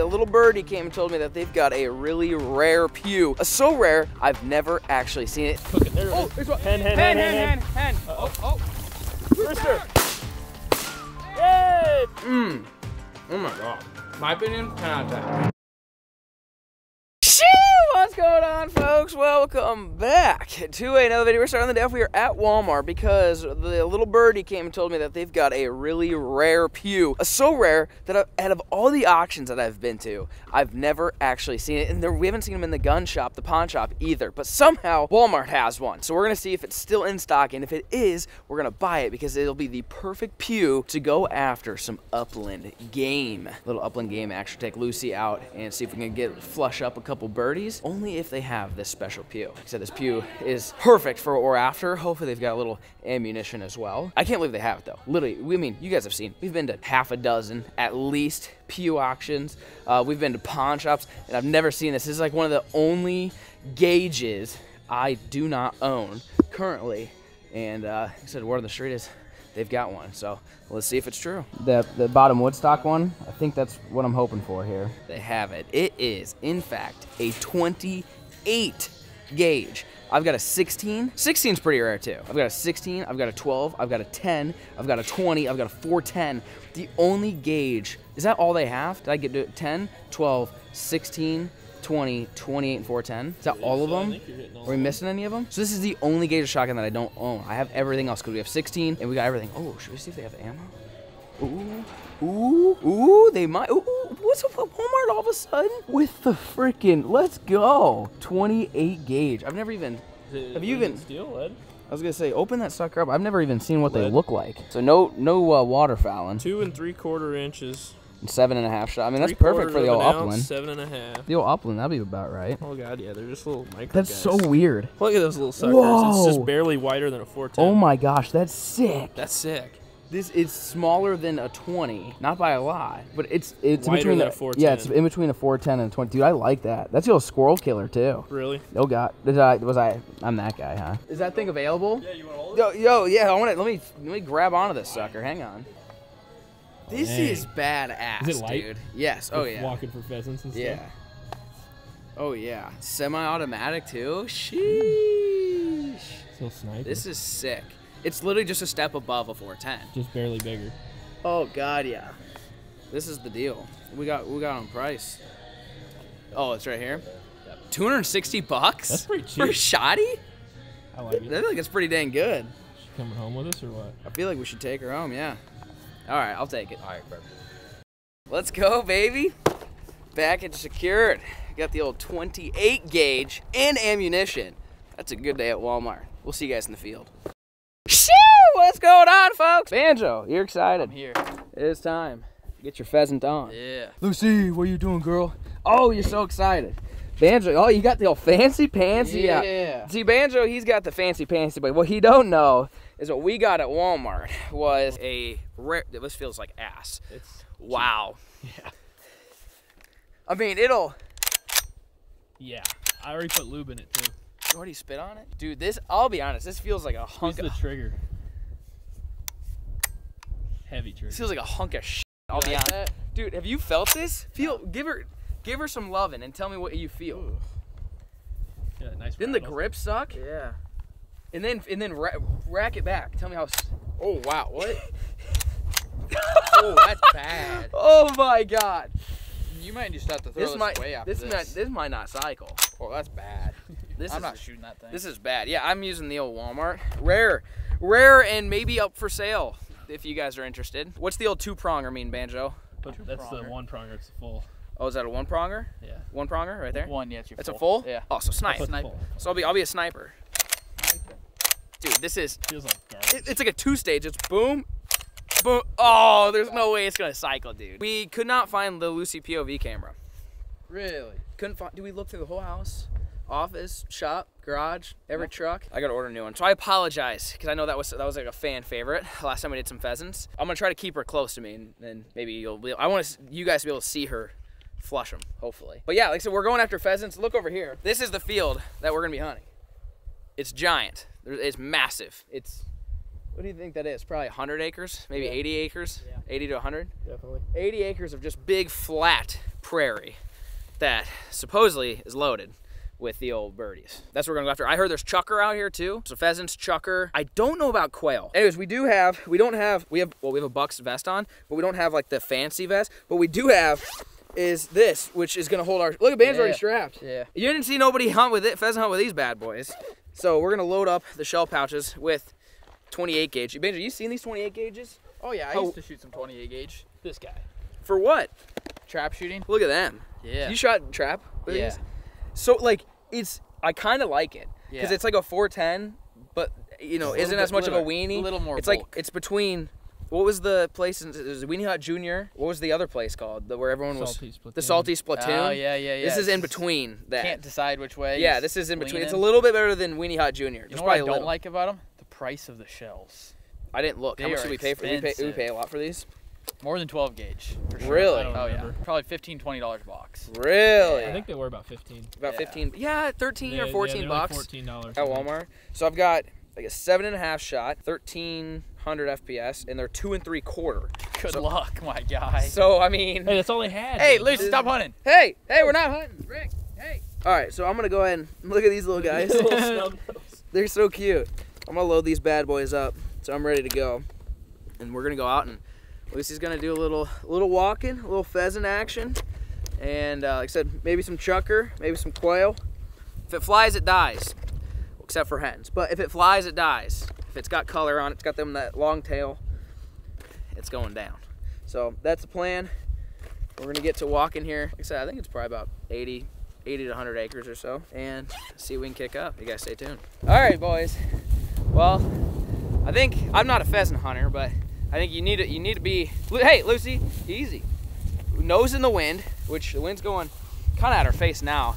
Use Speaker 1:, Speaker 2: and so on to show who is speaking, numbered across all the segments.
Speaker 1: the little birdie came and told me that they've got a really rare pew. Uh, so rare, I've never actually seen it.
Speaker 2: Cooking. There it
Speaker 1: Oh,
Speaker 2: is.
Speaker 1: one.
Speaker 2: Hen, hen,
Speaker 1: hen,
Speaker 2: hen,
Speaker 1: hen,
Speaker 2: hen,
Speaker 1: hen, hen. Oh, oh.
Speaker 2: Rooster. Yay!
Speaker 1: Mmm.
Speaker 3: Oh my god. My opinion, 10 out of 10.
Speaker 1: Going on, folks? Welcome back to another video. We're starting the day off. We are at Walmart because the little birdie came and told me that they've got a really rare pew. Uh, so rare that out of all the auctions that I've been to, I've never actually seen it. And we haven't seen them in the gun shop, the pawn shop either. But somehow Walmart has one. So we're going to see if it's still in stock. And if it is, we're going to buy it because it'll be the perfect pew to go after some upland game. Little upland game action. Take Lucy out and see if we can get flush up a couple birdies. Only if they have this special pew. Like I said, this pew is perfect for what we're after. Hopefully they've got a little ammunition as well. I can't believe they have it though. Literally, we I mean, you guys have seen. We've been to half a dozen at least pew auctions. Uh, we've been to pawn shops, and I've never seen this. This is like one of the only gauges I do not own currently. And uh, like I said, word on the street is they've got one. So let's see if it's true. The the bottom Woodstock one, I think that's what I'm hoping for here. They have it. It is, in fact, a 28 gauge. I've got a 16. 16 is pretty rare too. I've got a 16, I've got a 12, I've got a 10, I've got a 20, I've got a 410. The only gauge, is that all they have? Did I get to 10, 12, 16, 20, 28, and 410? Is that all of
Speaker 2: so.
Speaker 1: Them?
Speaker 2: think you're all
Speaker 1: Are we missing any of them? So this is the only gauge of shotgun that I don't own. I have everything else because we have 16 and we got everything. Oh, should we see if they have ammo? Ooh, ooh, ooh, they might. Ooh, ooh, what's up with Walmart all of a sudden? With the freaking, let's go. 28 gauge. I've never even,
Speaker 2: it-
Speaker 1: Have you even-
Speaker 2: steel lead?
Speaker 1: I was gonna say, open that sucker up. I've never even seen what they look like. So no, no uh, waterfowling.
Speaker 2: Two and three quarter inches.
Speaker 1: Seven and a half shot. I mean, that's perfect for the old
Speaker 2: an
Speaker 1: upland.
Speaker 2: Seven and a half.
Speaker 1: The old upland, that'd be about right.
Speaker 2: Oh god, yeah, they're just little micro.
Speaker 1: That's
Speaker 2: guys.
Speaker 1: so weird.
Speaker 2: Look at those little suckers.
Speaker 1: Whoa.
Speaker 2: It's just barely wider than a 410.
Speaker 1: Oh my gosh, that's sick.
Speaker 2: That's sick.
Speaker 1: This is smaller than a 20, not by a lot, but it's it's
Speaker 2: Wider
Speaker 1: between
Speaker 2: than
Speaker 1: the
Speaker 2: a 410.
Speaker 1: yeah, it's in between a 410 and a 20. Dude, I like that. That's the old squirrel killer too.
Speaker 2: Really?
Speaker 1: Oh god, did I was I? I'm that guy, huh? Is that thing available?
Speaker 2: Yeah, you want all
Speaker 1: Yo, yo, yeah. I want to let me let me grab onto this sucker. Hang on. This
Speaker 2: Dang.
Speaker 1: is badass,
Speaker 2: Is
Speaker 1: dude. Yes. Oh yeah.
Speaker 2: Walking for pheasants and stuff.
Speaker 1: Yeah. Oh yeah. Semi-automatic too. Mm. Sheesh.
Speaker 2: Still sniper.
Speaker 1: This is sick. It's literally just a step above a 410.
Speaker 2: just barely bigger.
Speaker 1: Oh god, yeah. This is the deal. We got we got on price. Oh, it's right here. 260 bucks.
Speaker 2: That's pretty
Speaker 1: for a
Speaker 2: cheap.
Speaker 1: shotty.
Speaker 2: I like it.
Speaker 1: I like it's pretty dang good.
Speaker 2: She coming home with us or what?
Speaker 1: I feel like we should take her home. Yeah. All right, I'll take it. All right, perfect. Let's go, baby. Package secured. Got the old 28 gauge and ammunition. That's a good day at Walmart. We'll see you guys in the field. Shoo! What's going on, folks? Banjo, you're excited.
Speaker 3: I'm here.
Speaker 1: It is time. Get your pheasant on.
Speaker 3: Yeah.
Speaker 1: Lucy, what are you doing, girl? Oh, you're so excited. Banjo, oh, you got the old fancy pantsy out. See, Banjo, he's got the fancy pantsy, but what he don't know is what we got at Walmart was a rare. This feels like ass.
Speaker 2: It's
Speaker 1: Wow.
Speaker 2: yeah.
Speaker 1: I mean, it'll.
Speaker 2: Yeah. I already put lube in it too.
Speaker 1: You already spit on it, dude. This, I'll be honest, this feels like a hunk.
Speaker 2: Squeeze
Speaker 1: Of,
Speaker 2: the trigger. Heavy trigger.
Speaker 1: this feels like a hunk of shit. I'll be
Speaker 3: like
Speaker 1: honest,
Speaker 3: that?
Speaker 1: dude. Have you felt this? Feel, give her, give her some loving and tell me what you feel.
Speaker 2: Yeah, nice.
Speaker 1: Didn't the
Speaker 2: rattle.
Speaker 1: grip suck?
Speaker 3: Yeah.
Speaker 1: And then, and then ra- rack it back. Tell me how.
Speaker 3: Oh wow. What? oh, that's bad.
Speaker 1: Oh my god.
Speaker 3: You might just have to throw
Speaker 1: This
Speaker 3: this,
Speaker 1: might,
Speaker 3: away after
Speaker 1: this
Speaker 3: this.
Speaker 1: might, this might not cycle.
Speaker 3: oh, that's bad.
Speaker 1: This
Speaker 3: I'm
Speaker 1: is
Speaker 3: not shooting that thing.
Speaker 1: This is bad. Yeah, I'm using the old Walmart. Rare, rare, and maybe up for sale if you guys are interested. What's the old two pronger mean, Banjo?
Speaker 2: But that's the one pronger. It's full.
Speaker 1: Oh, is that a one pronger?
Speaker 2: Yeah.
Speaker 1: One pronger right there.
Speaker 3: one. Yeah, it's your
Speaker 1: It's a
Speaker 3: full.
Speaker 1: full.
Speaker 3: Yeah.
Speaker 1: Oh, so snipe.
Speaker 2: Put
Speaker 3: Sniper.
Speaker 1: So I'll be, I'll be a sniper. Dude, this is.
Speaker 2: Feels like garbage.
Speaker 1: It, it's like a two stage. It's boom, boom. Oh, there's no way it's gonna cycle, dude. We could not find the Lucy POV camera.
Speaker 3: Really?
Speaker 1: Couldn't find. Do we look through the whole house? Office, shop, garage, every truck. I gotta order a new one. So I apologize because I know that was that was like a fan favorite. Last time we did some pheasants. I'm gonna try to keep her close to me, and then maybe you'll. Be, I want you guys to be able to see her flush them, hopefully. But yeah, like I said, we're going after pheasants. Look over here. This is the field that we're gonna be hunting. It's giant. It's massive. It's. What do you think that is? Probably 100 acres, maybe
Speaker 2: Yeah.
Speaker 1: 80 acres,
Speaker 2: Yeah.
Speaker 1: 80 to 100.
Speaker 2: Definitely.
Speaker 1: 80 acres of just big, flat, prairie that supposedly is loaded with the old birdies. That's what we're gonna go after. I heard there's chukar out here too. So pheasants, chukar. I don't know about quail. Anyways, we do have, we don't have, we have, well, we have a BUX vest on, but we don't have like the fancy vest. but we do have is this, which is gonna hold our, look at Band's already strapped.
Speaker 3: Yeah.
Speaker 1: You didn't see nobody hunt with it, pheasant hunt with these bad boys. So we're gonna load up the shell pouches with 28 gauge. Benji, you seen these 28 gauges?
Speaker 3: Oh yeah, I
Speaker 1: Oh.
Speaker 3: used to shoot some 28 gauge.
Speaker 2: This guy.
Speaker 1: For what?
Speaker 3: Trap shooting.
Speaker 1: Look at them.
Speaker 3: Yeah.
Speaker 1: You shot trap with
Speaker 3: Yeah.
Speaker 1: these? So like it's I kind of like it because
Speaker 3: Yeah.
Speaker 1: it's like a 410, but you know
Speaker 3: little
Speaker 1: isn't
Speaker 3: bit
Speaker 1: as much of a weenie.
Speaker 3: a little more
Speaker 1: It's like it's between. What was the place? It was Weenie Hut Junior. What was the other place called? The, where everyone was
Speaker 2: Salty Spitoon.
Speaker 1: the Salty Spitoon.
Speaker 3: Oh yeah, yeah, yeah.
Speaker 1: This is in between that.
Speaker 3: Can't decide which way.
Speaker 1: yeah, this is in between.
Speaker 3: lean
Speaker 1: It's a little bit better than Weenie Hut Junior.
Speaker 3: You know what I don't
Speaker 1: little.
Speaker 3: like about them? The price of the shells.
Speaker 1: I didn't look. How much
Speaker 3: are
Speaker 1: did we pay for? We pay, we pay a lot for these.
Speaker 3: More than 12 gauge. For sure.
Speaker 1: Really?
Speaker 2: I don't
Speaker 3: Oh yeah. Probably 15 20 dollars a box.
Speaker 1: Really?
Speaker 2: I think they were about 15.
Speaker 1: about
Speaker 3: Yeah.
Speaker 1: 15. Yeah, 13
Speaker 2: Yeah,
Speaker 1: or
Speaker 2: yeah,
Speaker 1: 14
Speaker 2: they're like
Speaker 1: bucks.
Speaker 2: $14
Speaker 1: at Walmart. So I've got like a seven and a half shot, 1300 FPS, and they're two and three quarter.
Speaker 3: Good
Speaker 1: So-
Speaker 3: luck, my guy.
Speaker 1: So I mean,
Speaker 2: Hey, that's all they had.
Speaker 3: hey,
Speaker 2: dude.
Speaker 3: Lucy, stop hunting.
Speaker 1: hey, hey, we're not hunting.
Speaker 3: Rick, hey.
Speaker 1: All right, so I'm gonna go ahead and look at these little guys. They're so cute. I'm gonna load these bad boys up, so I'm ready to go, and we're gonna go out and Lucy's gonna do a little, little walking, a little pheasant action, and uh, like I said, maybe some chukar, maybe some quail. If it flies, it dies, except for hens. But if it flies, it dies. If it's got color on it, it's got them that long tail, it's going down. So that's the plan. We're gonna get to walking here. Like I said, I think it's probably about 80, 80 to 100 acres or so, and see if we can kick up. You guys stay tuned. All right, boys. Well, I think I'm not a pheasant hunter, but I think you need to you need to be. Hey, Lucy, easy. Nose in the wind, which the wind's going kind of at our face now,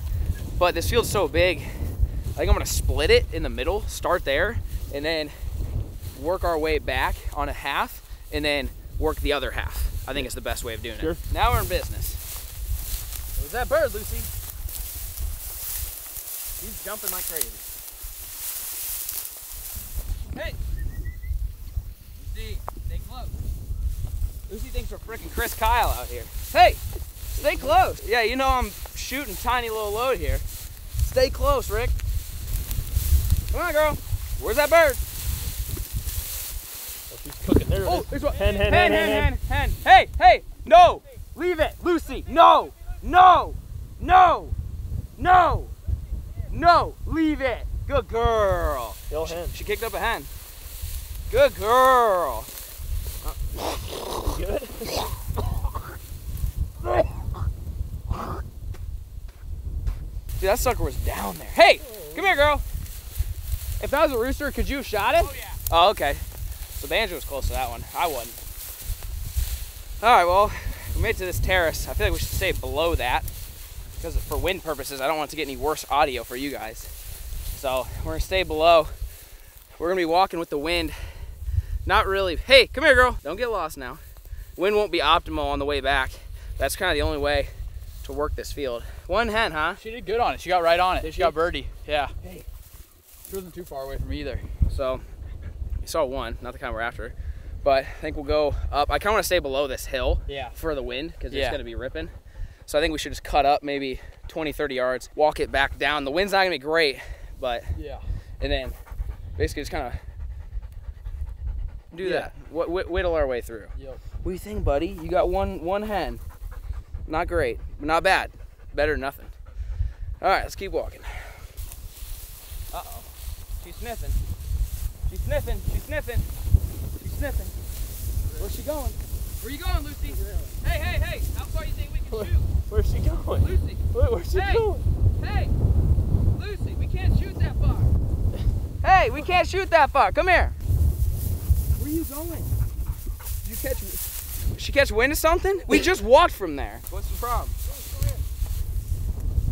Speaker 1: but this field's so big. I think I'm gonna split it in the middle, start there, and then work our way back on a half, and then work the other half. I think it's the best way of doing
Speaker 2: Sure.
Speaker 1: it. Now we're in business. Who's that bird, Lucy? He's jumping like crazy. Hey! Lucy, stay close. Lucy thinks we're freaking Chris Kyle out here. Hey! Stay close. Yeah, you know I'm shooting tiny little load here. Stay close, Rick. Come on, girl. Where's that bird?
Speaker 2: She's cooking. There it
Speaker 1: Oh,
Speaker 2: is.
Speaker 1: there's one.
Speaker 2: Hen, hen,
Speaker 1: hen,
Speaker 2: hen,
Speaker 1: hen, hen, hen. Hey, hey, no! Leave it, Lucy. No, no, no, no, no. Leave it. Good girl.
Speaker 2: Kill hen.
Speaker 1: She kicked up a hen. Good girl.
Speaker 2: Good.
Speaker 1: Dude, that sucker was down there. Hey, come here, girl. If that was a rooster, could you have shot it? Oh, yeah. Oh, okay. So Banjo was close to that one. I wasn't. All right, well, we made it to this terrace. I feel like we should stay below that because for wind purposes, I don't want to get any worse audio for you guys. So we're gonna stay below. We're gonna be walking with the wind. Not really. Hey, come here, girl. Don't get lost now. Wind won't be optimal on the way back. That's kind of the only way to work this field. One hen, huh?
Speaker 3: She did good on it. She got right on it.
Speaker 1: Did
Speaker 3: she
Speaker 1: she?
Speaker 3: got birdie. Yeah.
Speaker 1: Hey.
Speaker 3: She wasn't too far away from me either.
Speaker 1: So you saw one, not the kind we're after. But I think we'll go up. I kind of want to stay below this hill
Speaker 3: Yeah.
Speaker 1: for the wind because it's going to be ripping. So I think we should just cut up maybe 20, 30 yards, walk it back down. The wind's not going to be great, but,
Speaker 3: Yeah.
Speaker 1: and then basically just kind of do
Speaker 3: Yeah.
Speaker 1: that. Wh- wh- whittle our way through.
Speaker 3: Yep.
Speaker 1: What do you think, buddy? You got one one hen. Not great, but not bad. Better than nothing. All right, let's keep walking. Uh oh, she's sniffing. She's sniffing. She's sniffing. She's sniffing. Where's she going? Where you going, Lucy? Hey, hey, hey! How far you think we can shoot,
Speaker 2: Where's she going?
Speaker 1: Lucy?
Speaker 2: Wait, where's she
Speaker 1: Hey.
Speaker 2: going?
Speaker 1: Hey, Lucy, we can't shoot that far. Hey, we can't shoot that far. Come here. Where are you going? Did you catch? She catch wind of something? We just walked from there. What's the problem?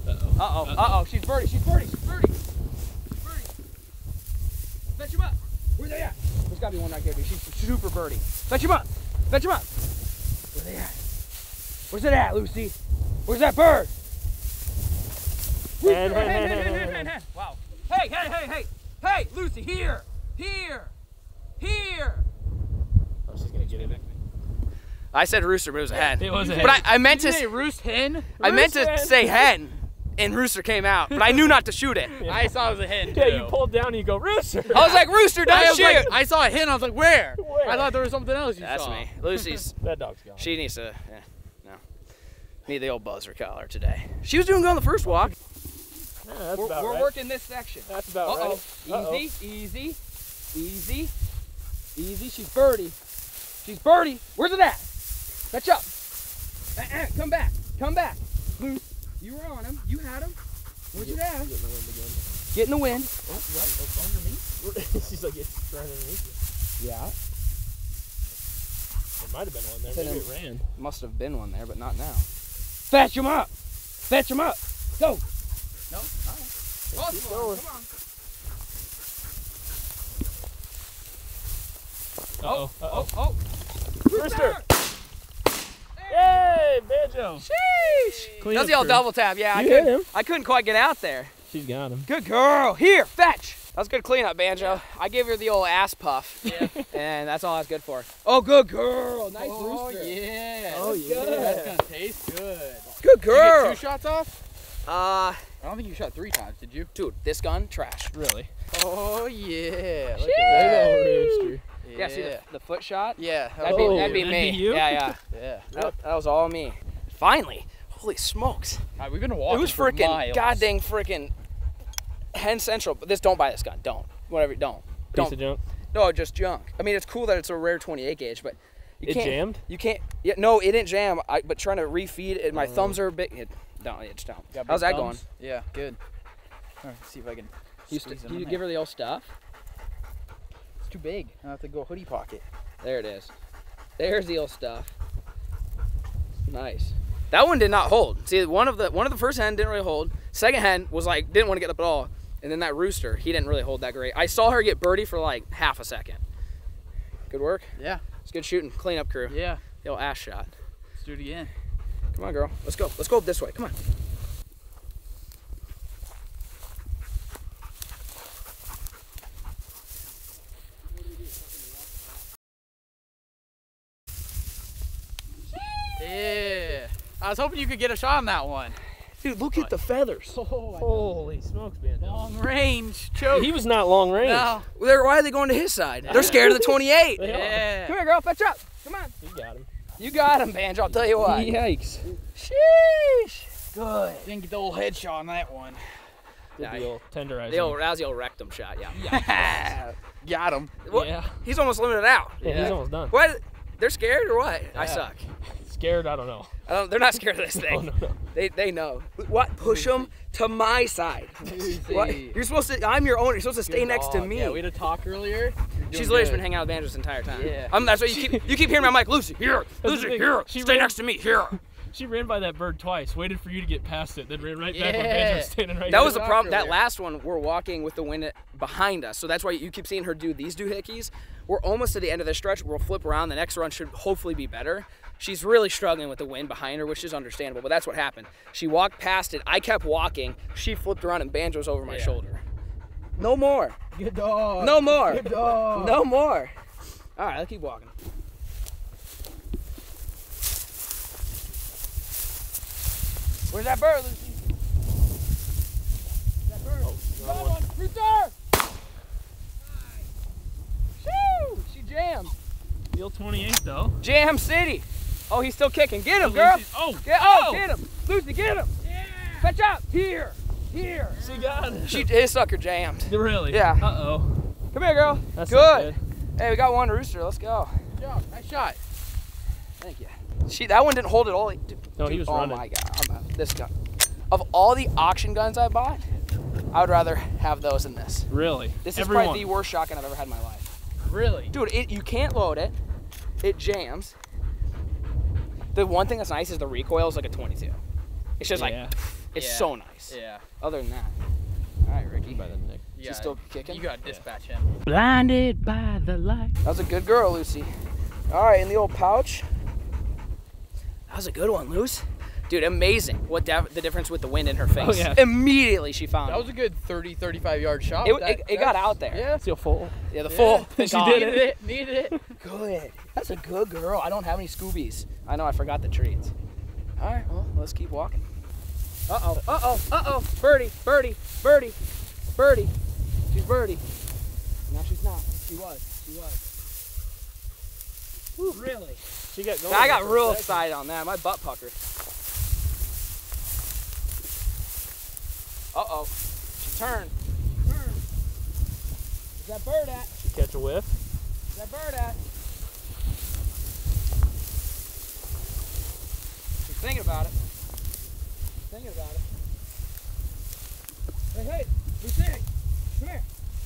Speaker 2: Uh-oh.
Speaker 1: Uh oh. Uh oh. She's birdie. She's birdie. She's birdie. She's birdie. Fetch him up. Where they at? There's gotta be one right there. Dude. She's super birdie. Fetch him up. Fetch him up. Where they at? Where's it at, Lucy? Where's that bird? Where's
Speaker 2: Hen,
Speaker 1: the bird?
Speaker 2: hen,
Speaker 1: Hen,
Speaker 2: hen,
Speaker 1: hen,
Speaker 2: hen,
Speaker 1: hen,
Speaker 2: hen,
Speaker 1: hen, hen. Wow. Hey, hey, hey, hey. Hey, Lucy, here. Here. Here.
Speaker 2: Oh, she's gonna get it.
Speaker 1: I said rooster, but it was a hen.
Speaker 2: It was a
Speaker 1: But. I, I meant to.
Speaker 3: Did you say roost hen?
Speaker 1: I meant to
Speaker 2: hen.
Speaker 1: say hen, and rooster came out, but I knew not to shoot it.
Speaker 3: I saw it was a hen.
Speaker 2: Yeah,
Speaker 3: too.
Speaker 2: you pulled down and you go rooster.
Speaker 1: I was like, rooster,
Speaker 3: I,
Speaker 1: don't
Speaker 3: was
Speaker 1: shoot.
Speaker 3: like, I saw a hen. I was like, where?
Speaker 2: Where?
Speaker 3: I thought there was something else you
Speaker 1: That's
Speaker 3: saw.
Speaker 1: me. Lucy's.
Speaker 2: that dog's gone.
Speaker 1: She needs to. Yeah, no. Need the old buzzer collar today. She was doing good on the first walk.
Speaker 2: Yeah, that's
Speaker 1: We're,
Speaker 2: about
Speaker 1: we're
Speaker 2: right.
Speaker 1: working this section.
Speaker 2: That's about
Speaker 1: Uh oh.
Speaker 2: right. Uh-oh.
Speaker 1: Easy, easy, easy, easy. She's birdie. She's birdie. Where's it at? Fetch up. Uh-uh, come back. Come back. Loose. You were on him. You had him. Where'd you have? Get in the wind. Oh, right. Oh, under me.
Speaker 2: She's like, it's right underneath you. Yeah. There might have been one there. Maybe it ran.
Speaker 1: Must have been one there, but not now. Fetch him up. Fetch him up. Go. No. All right.
Speaker 2: Keep going.
Speaker 1: Come on.
Speaker 2: Uh-oh. Oh, uh-oh.
Speaker 1: Oh. oh.
Speaker 2: Rooster. Yay, Banjo.
Speaker 1: Sheesh.
Speaker 2: Clean
Speaker 1: That's
Speaker 2: up
Speaker 1: the old
Speaker 2: crew.
Speaker 1: double tap. Yeah, I
Speaker 2: You
Speaker 1: couldn't,
Speaker 2: hit him.
Speaker 1: I couldn't quite get out there.
Speaker 2: She's got him.
Speaker 1: Good girl. Here, fetch. That was good cleanup, Banjo. I gave her the old ass puff.
Speaker 3: Yeah.
Speaker 1: And that's all I was good for. Oh, good girl. Nice
Speaker 3: Oh
Speaker 1: rooster.
Speaker 3: yeah.
Speaker 2: Oh,
Speaker 3: That's
Speaker 2: yeah.
Speaker 3: good. That's gonna taste good.
Speaker 1: Good
Speaker 3: Did you
Speaker 1: girl.
Speaker 3: get two shots off?
Speaker 1: Uh,
Speaker 3: I don't think you shot three times, did you?
Speaker 1: dude, this gun, trash.
Speaker 2: Really?
Speaker 3: Oh yeah.
Speaker 1: Look
Speaker 3: Look
Speaker 1: at
Speaker 3: at
Speaker 1: that.
Speaker 3: that.
Speaker 2: rooster.
Speaker 1: Yeah, see the, the foot shot?
Speaker 3: Yeah.
Speaker 1: That'd be,
Speaker 2: Oh,
Speaker 1: that'd be
Speaker 2: that'd
Speaker 1: me.
Speaker 2: be you?
Speaker 1: Yeah, yeah.
Speaker 3: yeah.
Speaker 1: That, that was all me. Finally. Holy smokes.
Speaker 3: Alright, we've been walking
Speaker 1: it was
Speaker 3: for
Speaker 1: freaking
Speaker 3: miles.
Speaker 1: goddamn freaking hen central. But this, don't buy this gun. Don't. Whatever, don't.
Speaker 2: Piece
Speaker 1: Don't.
Speaker 2: of junk.
Speaker 1: No, just junk. I mean, it's cool that it's a rare 28 gauge, but you
Speaker 2: It
Speaker 1: can't.
Speaker 2: jammed?
Speaker 1: You can't. Yeah, no, it didn't jam. I, but trying to refeed it, my oh. thumbs are big. It, don't. It just don't. How's that
Speaker 3: thumbs? Yeah, good. Alright, see if I can.
Speaker 1: You, st-
Speaker 3: them
Speaker 1: you
Speaker 3: in
Speaker 1: give her the old stuff.
Speaker 3: Too big. I have to go hoodie pocket.
Speaker 1: There it is. There's the old stuff. Nice. That one did not hold. See, one of the one of the first hen didn't really hold. Second hen was like didn't want to get up at all, and then that rooster he didn't really hold that great. I saw her get birdie for like half a second. Good work.
Speaker 3: Yeah.
Speaker 1: It's good shooting. Cleanup crew.
Speaker 3: Yeah.
Speaker 1: The old ass shot.
Speaker 3: Let's do it again.
Speaker 1: Come on, girl. Let's go. Let's go this way. Come on.
Speaker 3: Yeah. I was hoping you could get a shot on that one.
Speaker 1: Dude, look at the feathers.
Speaker 2: Oh, Holy smokes, Banjo.
Speaker 3: Long range choke.
Speaker 2: He was not long range.
Speaker 3: No.
Speaker 1: They're, why are they going to his side? They're scared of the 28.
Speaker 3: Yeah.
Speaker 1: Come here, girl. Fetch up. Come on.
Speaker 2: You got him.
Speaker 1: You got him, Banjo. I'll tell you what.
Speaker 2: Yikes.
Speaker 1: Sheesh. Good.
Speaker 3: Didn't get the old headshot on that one.
Speaker 2: Did
Speaker 1: Yeah,
Speaker 2: the old tenderizing.
Speaker 1: The old, that was the old rectum shot, yeah.
Speaker 3: Got him.
Speaker 1: What?
Speaker 2: Yeah.
Speaker 1: He's almost limited out.
Speaker 2: yeah. He's almost done.
Speaker 1: What? They're scared or what? I suck.
Speaker 2: Scared? I don't know.
Speaker 1: I don't, they're not scared of this
Speaker 2: Oh,
Speaker 1: thing.
Speaker 2: no, no.
Speaker 1: They, they know. What? Push them to my side. What? You're supposed to. I'm your owner. You're supposed to stay
Speaker 3: Good
Speaker 1: next to me.
Speaker 3: Yeah, we had a talk earlier.
Speaker 1: She's literally
Speaker 3: good.
Speaker 1: been hanging out with Banjo this entire time.
Speaker 3: Yeah.
Speaker 1: I'm, that's why you keep you keep hearing my mic. Lucy, here. Lucy, here.
Speaker 2: She
Speaker 1: Stay
Speaker 2: ran-
Speaker 1: next to me. Here.
Speaker 2: She ran by that bird twice, waited for you to get past it, then ran right back when
Speaker 3: Yeah.
Speaker 2: Banjo was standing right
Speaker 1: That
Speaker 2: there.
Speaker 1: was the problem. That last one, we're walking with the wind behind us, so that's why you keep seeing her do these doohickeys. We're almost to the end of the stretch. We'll flip around. The next run should hopefully be better. She's really struggling with the wind behind her, which is understandable. But that's what happened. She walked past it. I kept walking. She flipped around and banjo's over my
Speaker 2: Yeah.
Speaker 1: shoulder. No more.
Speaker 3: Good dog.
Speaker 1: No more.
Speaker 3: Good dog.
Speaker 1: No more. All right, let's keep walking. Where's that bird, Lucy? That bird. Oh, Come on, Rooster! Shoo! She jammed.
Speaker 2: Field 28 though.
Speaker 1: Jam City. Oh, he's still kicking. Get him,
Speaker 2: Oh,
Speaker 1: girl.
Speaker 2: Lucy's- Oh,
Speaker 1: Get, oh,
Speaker 2: oh.
Speaker 1: get him. Lucy, get him. Yeah. Fetch up. Here. Here.
Speaker 2: she got it.
Speaker 1: She, his sucker jammed.
Speaker 2: really?
Speaker 1: Yeah.
Speaker 2: Uh oh.
Speaker 1: Come here, girl.
Speaker 2: That's not
Speaker 1: good. Hey, we got one rooster. Let's go.
Speaker 3: Good job. Nice shot.
Speaker 1: Thank you. She that one didn't hold it all. Dude,
Speaker 2: No, he was
Speaker 1: oh
Speaker 2: running.
Speaker 1: my god, I'm out. this gun. Of all the auction guns I bought, I would rather have those than this.
Speaker 2: Really?
Speaker 1: This is
Speaker 2: Everyone.
Speaker 1: probably the worst shotgun I've ever had in my life.
Speaker 3: Really?
Speaker 1: Dude, it, you can't load it. It jams. The one thing that's nice is the recoil is like a 22. It's just
Speaker 2: Yeah.
Speaker 1: like, it's
Speaker 3: Yeah.
Speaker 1: so nice.
Speaker 3: Yeah.
Speaker 1: Other than that. All right, Ricky.
Speaker 2: By the neck.
Speaker 3: You
Speaker 1: She's
Speaker 3: gotta-
Speaker 1: still kicking?
Speaker 3: You got to dispatch him.
Speaker 2: Blinded by the light.
Speaker 1: That was a good girl, Lucy. All right, in the old pouch. That was a good one, Luce. Dude, amazing. What def- the difference with the wind in her face.
Speaker 2: Oh, yeah.
Speaker 1: Immediately she found
Speaker 3: That was a good 30, 35 yard shot.
Speaker 1: It,
Speaker 3: That-
Speaker 1: it, it got out there.
Speaker 3: Yeah.
Speaker 2: Still full.
Speaker 1: Yeah, the
Speaker 3: Yeah.
Speaker 1: full.
Speaker 2: She did
Speaker 1: God.
Speaker 3: Needed it. Needed it.
Speaker 1: Good. That's a good girl. I don't have any Scoobies. I know I forgot the treats. All right, well, let's keep walking. Uh oh, uh oh, uh oh. Birdie, birdie, birdie, birdie. She's birdie. No, she's not. She was. She was.
Speaker 2: Really? She got going.
Speaker 1: I got
Speaker 2: there for a
Speaker 1: real
Speaker 2: second.
Speaker 1: excited on that. My butt puckered. Uh oh. She turned. Turned. Where's that bird at?
Speaker 2: She catch a whiff.
Speaker 1: Where's that bird at? She's thinking about it. Thinking about it. Hey, hey, Lucy, come here.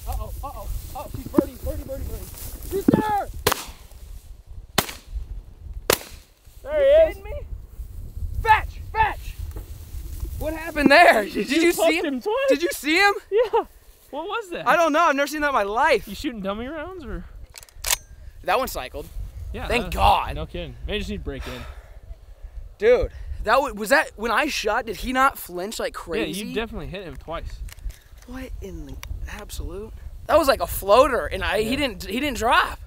Speaker 1: Uh oh, uh oh, oh, she's birdie, birdie, birdie, birdie. She's! There
Speaker 2: he is.
Speaker 1: me? Fetch, fetch! What happened there? Did you, see him? Did you see him?
Speaker 2: Yeah. What was that?
Speaker 1: I don't know. I've never seen that in my life.
Speaker 2: You shooting dummy rounds or?
Speaker 1: That one cycled.
Speaker 2: Yeah.
Speaker 1: Thank God.
Speaker 2: No kidding. Maybe just need to break in.
Speaker 1: Dude, that was, was that when I shot, did he not flinch like crazy?
Speaker 2: Yeah, you definitely hit him twice.
Speaker 1: What in the absolute? That was like a floater, and I he didn't he didn't drop.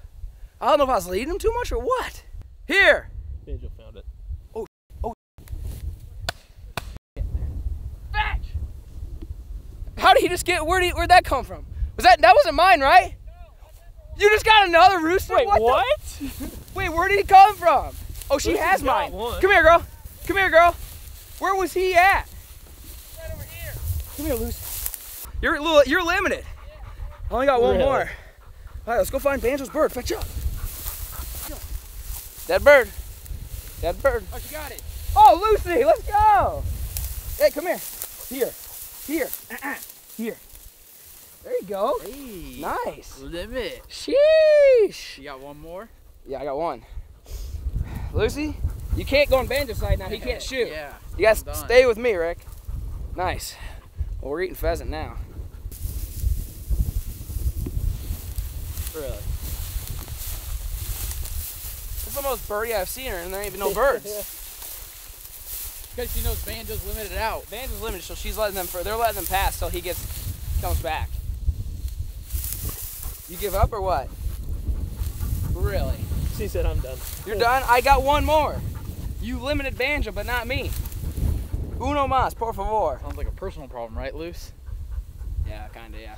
Speaker 1: I don't know if I was leading him too much or what. Here.
Speaker 2: Angel found it.
Speaker 1: Fetch. How did he just get? Where did he, where'd that come from? Was that that wasn't mine, right? You just got another rooster.
Speaker 2: Wait,
Speaker 1: what?
Speaker 2: what?
Speaker 1: wait, where did he come from? Oh, she
Speaker 2: Lucy's
Speaker 1: has mine.
Speaker 2: one.
Speaker 1: Come here, girl. Come here, girl. Where was he at? Right over here. Come here, Lucy. You're little, you're limited. I only got one
Speaker 2: Really?
Speaker 1: more. All right, let's go find Banjo's bird. Fetch up. That bird. That bird.
Speaker 3: Oh, she got it.
Speaker 1: Oh, Lucy, let's go. Hey, come here. Here. Here. Uh-uh. Here. There you go.
Speaker 3: Hey.
Speaker 1: Nice.
Speaker 3: Limit.
Speaker 1: Sheesh.
Speaker 3: You got one more?
Speaker 1: Yeah, I got one. Lucy, you can't go on Banjo side now. He can't shoot.
Speaker 3: Yeah.
Speaker 1: You guys stay with me, Rick. Nice. Well, we're eating pheasant now. Really? This is the most birdie I've seen her, and there ain't even no birds.
Speaker 3: Because she knows Banjo's limited out.
Speaker 1: Van's is limited, so she's letting them. For, they're letting them pass till he gets comes back. You give up or what?
Speaker 3: Really?
Speaker 2: She said I'm done.
Speaker 1: You're done. I got one more. You limited Banjo, but not me. Uno más, por favor.
Speaker 3: Sounds like a personal problem, right, Luce?
Speaker 1: Yeah, kinda, yeah.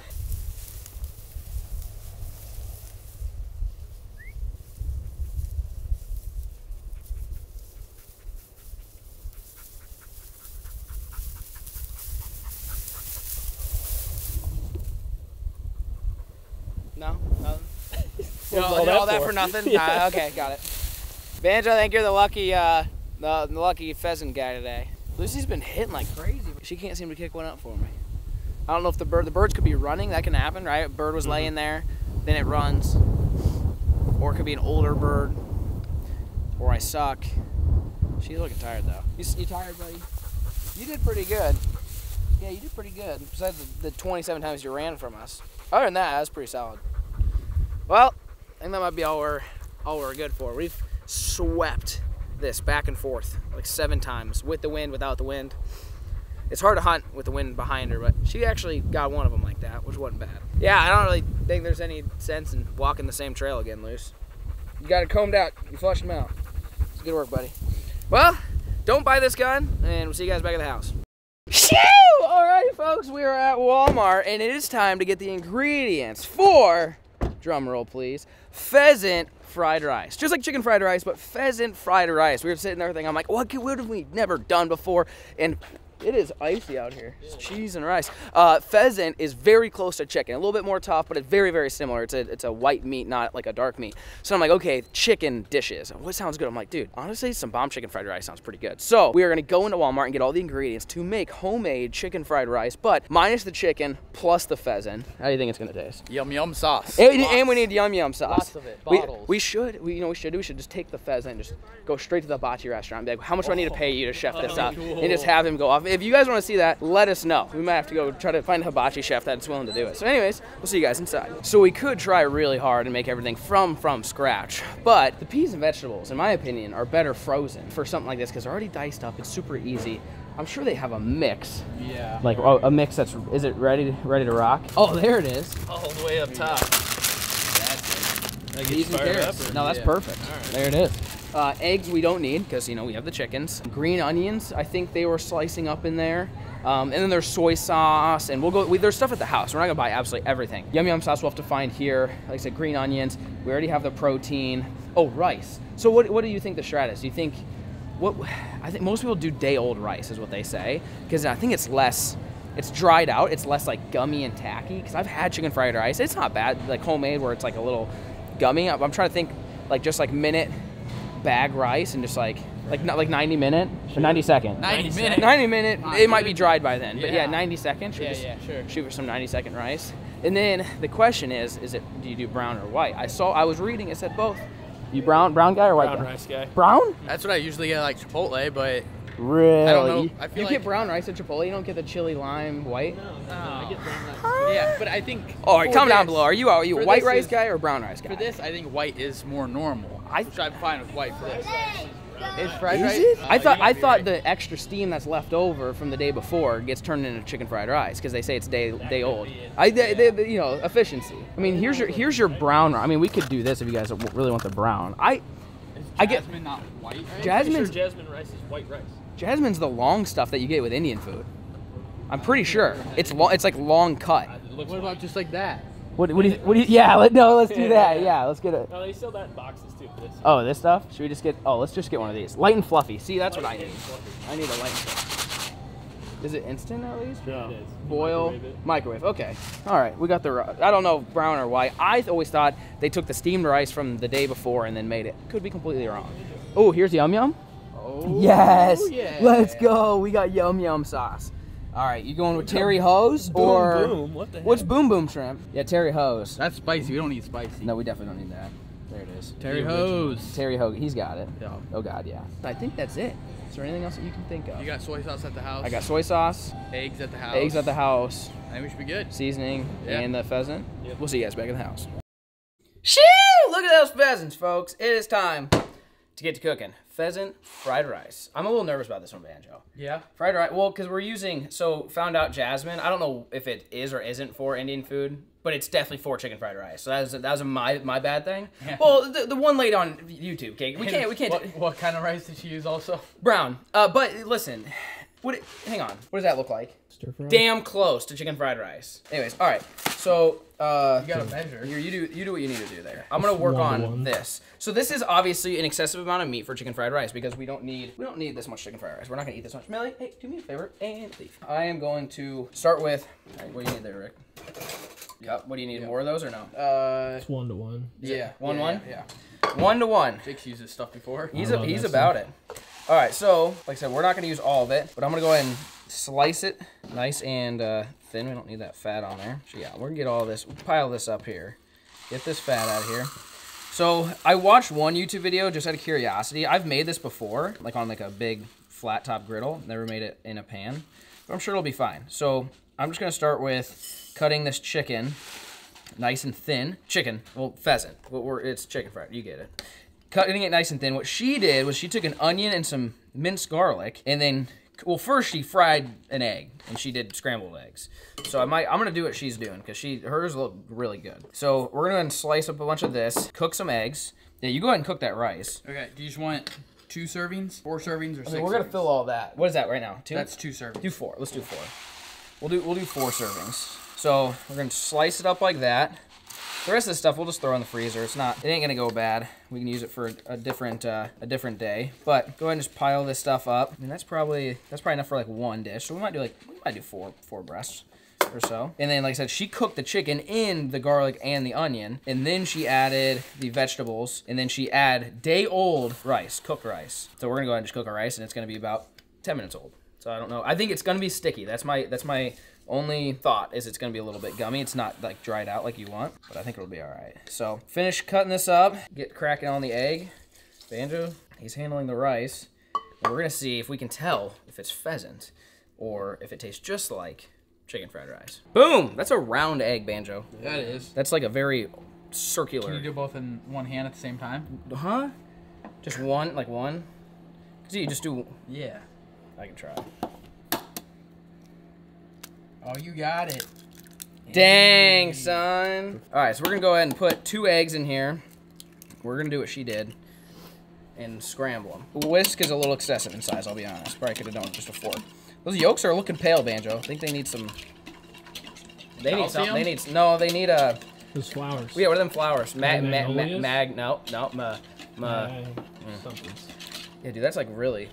Speaker 1: No? Nothing?
Speaker 2: Was
Speaker 1: all,
Speaker 2: all that
Speaker 1: all that
Speaker 2: for?
Speaker 1: for nothing?
Speaker 2: Yeah.
Speaker 1: Ah, okay, got it. Banjo, I think you're the lucky, uh, the, the lucky pheasant guy today. Lucy's been hitting like crazy, she can't seem to kick one up for me. I don't know if the bird, the birds could be running. That can happen, right? A Bird was
Speaker 2: Mhm.
Speaker 1: laying there, then it runs, or it could be an older bird, or I suck. She's looking tired though. You, you tired, buddy? You did pretty good. Yeah, you did pretty good. Besides the, the 27 times you ran from us. Other than that, that's pretty solid. Well, I think that might be all we're all we're good for. We've swept this back and forth like seven times with the wind, without the wind. It's hard to hunt with the wind behind her, but she actually got one of them like that, which wasn't bad. Yeah, I don't really think there's any sense in walking the same trail again, Luce. You got it combed out. You flushed them out. It's good work, buddy. Well, don't buy this gun, and we'll see you guys back at the house. Shoo! All right, folks, we are at Walmart, and it is time to get the ingredients for, drum roll please, pheasant fried rice. Just like chicken fried rice, but pheasant fried rice. We were sitting there thinking, I'm like, what, what have we never done before? And it is icy out here. It's cheese and rice. Uh, pheasant is very close to chicken. A little bit more tough, but it's very, very similar. It's a, it's a white meat, not like a dark meat. So I'm like, okay, chicken dishes. What sounds good? I'm like, dude, honestly, some bomb chicken fried rice sounds pretty good. So we are gonna go into Walmart and get all the ingredients to make homemade chicken fried rice, but minus the chicken plus the pheasant. How do you think it's gonna taste?
Speaker 3: Yum yum sauce.
Speaker 1: And, and we need yum yum sauce.
Speaker 3: Lots of it.
Speaker 1: We,
Speaker 3: Bottles.
Speaker 1: we should, we, you know, we should do. We should just take the pheasant and just go straight to the Bachi restaurant. And be like, how much do I need to pay you to chef this up? And just have him go off. If you guys want to see that, let us know. We might have to go try to find a hibachi chef that's willing to do it. So, anyways, we'll see you guys inside. So we could try really hard and make everything from from scratch, but the peas and vegetables, in my opinion, are better frozen for something like this because they're already diced up. It's super easy. I'm sure they have a mix,
Speaker 3: Yeah.
Speaker 1: like oh, a mix that's is it ready ready to rock? Oh, there it is.
Speaker 2: All the way up top. That
Speaker 1: Peas and carrots.
Speaker 2: up,
Speaker 1: No, that's
Speaker 2: yeah.
Speaker 1: perfect.
Speaker 2: All right.
Speaker 1: There it is. Uh, eggs we don't need because you know we have the chickens. Green onions, I think they were slicing up in there. Um, and then there's soy sauce, and we'll go. We, there's stuff at the house. We're not gonna buy absolutely everything. Yum yum sauce we'll have to find here. Like I said, green onions. We already have the protein. Oh, rice. So what, what do you think the strat is? Do you think what? I think most people do day old rice is what they say because I think it's less. It's dried out. It's less like gummy and tacky. Because I've had chicken fried rice. It's not bad, like homemade, where it's like a little gummy. I'm, I'm trying to think like just like minute bag rice and just like like not like 90 minute or 90 second.
Speaker 3: 90
Speaker 2: 90
Speaker 3: minutes.
Speaker 1: 90 minute. It might be dried by then, but yeah,
Speaker 3: Yeah.
Speaker 1: 90 seconds. Should we
Speaker 3: Yeah,
Speaker 1: just
Speaker 3: yeah, sure.
Speaker 1: Shoot for some 90 second rice. And then the question is, is it do you do brown or white? I saw I was reading it said both. You brown brown guy or white
Speaker 2: Brown
Speaker 1: guy?
Speaker 2: rice guy.
Speaker 1: Brown?
Speaker 3: That's what I usually get like Chipotle, but
Speaker 1: Really?
Speaker 3: I don't know.
Speaker 1: You,
Speaker 3: I feel
Speaker 1: you get brown rice at Chipotle. You don't get the chili lime white.
Speaker 2: No, no, I get brown rice.
Speaker 3: yeah, but I think.
Speaker 1: All right,
Speaker 3: for
Speaker 1: comment down below. Are you are you white rice
Speaker 3: is-
Speaker 1: guy or brown rice guy?
Speaker 3: For this, I think white is more normal.
Speaker 1: I-
Speaker 3: which I'm fine with white for this. Is fried
Speaker 1: Is
Speaker 3: rice?
Speaker 1: it?
Speaker 3: Uh,
Speaker 1: I thought
Speaker 3: you
Speaker 1: I thought
Speaker 3: right.
Speaker 1: the extra steam that's left over from the day before gets turned into chicken fried rice because they say it's day day old. I they, they- they- you know efficiency. I mean here's your here's your brown. I mean we could do this if you guys really want the brown. I
Speaker 3: Is
Speaker 1: I get-
Speaker 3: jasmine not white. Right?
Speaker 2: Pretty sure jasmine rice is white rice.
Speaker 1: jasmine's the long stuff that you get with Indian food. I'm pretty sure it's long. It's like long cut.
Speaker 2: Uh,
Speaker 3: What about just like that?
Speaker 1: What, what do you what do you? Yeah, let, no, let's do that. Yeah, let's get it.
Speaker 2: No, they sell that in boxes too. This.
Speaker 1: Oh, this stuff? Should we just get? Oh, let's just get one of these. Light and fluffy. See, that's what I need. I need a light and fluffy. Is it instant at least?
Speaker 2: Yeah, it is.
Speaker 1: Boil,
Speaker 2: Microwave
Speaker 1: microwave. Okay. All right, we got the. I don't know brown or white. I always thought they took the steamed rice from the day before and then made it. Could be completely wrong. Oh, here's yum yum.
Speaker 3: Oh.
Speaker 1: Yes.
Speaker 3: yeah.
Speaker 1: Let's go. We got yum yum sauce. All right, you going with Terry Ho's or
Speaker 2: boom, boom. What the heck?
Speaker 1: what's boom boom shrimp? Yeah, Terry Ho's.
Speaker 3: That's spicy. We don't need spicy.
Speaker 1: No, we definitely don't need that. There it is.
Speaker 3: Terry
Speaker 2: The.
Speaker 3: Hose.
Speaker 1: Terry Ho's, he's got it.
Speaker 3: Yeah.
Speaker 1: Oh God, yeah. I think that's it. Is there anything else that you can think of?
Speaker 3: You got soy sauce at the house.
Speaker 1: I got soy sauce,
Speaker 3: eggs at the house.
Speaker 1: eggs at the house,
Speaker 3: I think we should be good.
Speaker 1: seasoning,
Speaker 3: Yeah.
Speaker 1: and the pheasant.
Speaker 2: Yep.
Speaker 1: We'll see you guys back in the house. Shoo! Look at those pheasants, folks. It is time to get to cooking. Pheasant fried rice. I'm a little nervous about this one, Banjo.
Speaker 3: Yeah.
Speaker 1: Fried rice. Well, because we're using. So found out jasmine. I don't know if it is or isn't for Indian food, but it's definitely for chicken fried rice. So that was that was a my my bad thing.
Speaker 3: Yeah.
Speaker 1: Well, the, the one laid on YouTube. Okay, we can't we can't.
Speaker 3: What, what kind of rice did you use also?
Speaker 1: Brown. Uh, but listen, what? It, hang on. What does that look like?
Speaker 2: Stir fry.
Speaker 1: Damn close to chicken fried rice. Anyways, all right. So uh,
Speaker 3: You gotta measure.
Speaker 1: here, you do you do what you need to do there. I'm gonna work on
Speaker 2: one.
Speaker 1: this. So this is obviously an excessive amount of meat for chicken fried rice because we don't need we don't need this much chicken fried rice. We're not gonna eat this much. Millie, hey, do me a favor and leave. I am going to start with. All right, what do you need there, Rick? Yep. What do you need? More of those or no?
Speaker 3: Uh,
Speaker 2: It's one to one.
Speaker 3: yeah.
Speaker 1: One,
Speaker 3: yeah,
Speaker 1: one?
Speaker 3: Yeah.
Speaker 1: One to one.
Speaker 3: Jake's used this stuff before.
Speaker 1: He's
Speaker 2: I
Speaker 1: a,
Speaker 2: love
Speaker 1: he's
Speaker 2: that
Speaker 1: about it. All right, so like I said, we're not gonna use all of it, but I'm gonna go ahead and slice it nice and uh, thin. We don't need that fat on there. So yeah, we're gonna get all this, pile this up here, get this fat out of here. So I watched one YouTube video just out of curiosity. I've made this before, like on like a big flat top griddle. Never made it in a pan, but I'm sure it'll be fine. So I'm just gonna start with cutting this chicken nice and thin. Chicken, well, pheasant. Well, we're, it's chicken fried. You get it. Cutting it nice and thin. What she did was she took an onion and some minced garlic, and then, well, first she fried an egg, and she did scrambled eggs. So I might, I'm gonna do what she's doing because she hers look really good. So we're gonna go ahead and slice up a bunch of this, cook some eggs. Yeah, you go ahead and cook that rice.
Speaker 3: Okay. Do you just want two servings, four servings, or
Speaker 1: I
Speaker 3: six?
Speaker 1: we're gonna
Speaker 3: servings?
Speaker 1: fill all that. What is that right now? Two.
Speaker 3: That's two servings.
Speaker 1: Do four. Let's do four. We'll do we'll do four servings. So we're gonna slice it up like that. The rest of the stuff we'll just throw in the freezer. It's not it ain't gonna go bad. We can use it for a different uh, a different day. But go ahead and just pile this stuff up. I mean that's probably that's probably enough for like one dish. So we might do like we might do four four breasts or so. And then like I said, she cooked the chicken in the garlic and the onion, and then she added the vegetables, and then she add day old rice, cooked rice. So we're gonna go ahead and just cook our rice, and it's gonna be about 10 minutes old. So I don't know. I think it's gonna be sticky. That's my that's my only thought is it's gonna be a little bit gummy. It's not like dried out like you want, but I think it'll be all right. So finish cutting this up. Get cracking on the egg. Banjo, he's handling the rice, and we're gonna see if we can tell if it's pheasant or if it tastes just like chicken fried rice. Boom! That's a round egg, Banjo.
Speaker 3: That is.
Speaker 1: That's like a very circular.
Speaker 3: Can you do both in one hand at the same time?
Speaker 1: huh? Just one, like one? Cause you just do.
Speaker 3: Yeah.
Speaker 1: I can try.
Speaker 3: Oh, you got it.
Speaker 1: Dang, son. All right, so we're gonna go ahead and put two eggs in here. We're gonna do what she did and scramble them. The whisk is a little excessive in size, I'll be honest. Probably could have done with just a fork. Those yolks are looking pale, Banjo. I think they need some. They need something. They need no. They need a.
Speaker 2: Those flowers.
Speaker 1: Yeah, what are them flowers? Mag, mag, mag, mag no, no, ma, ma.
Speaker 2: Uh, something's.
Speaker 1: Yeah, dude, that's like really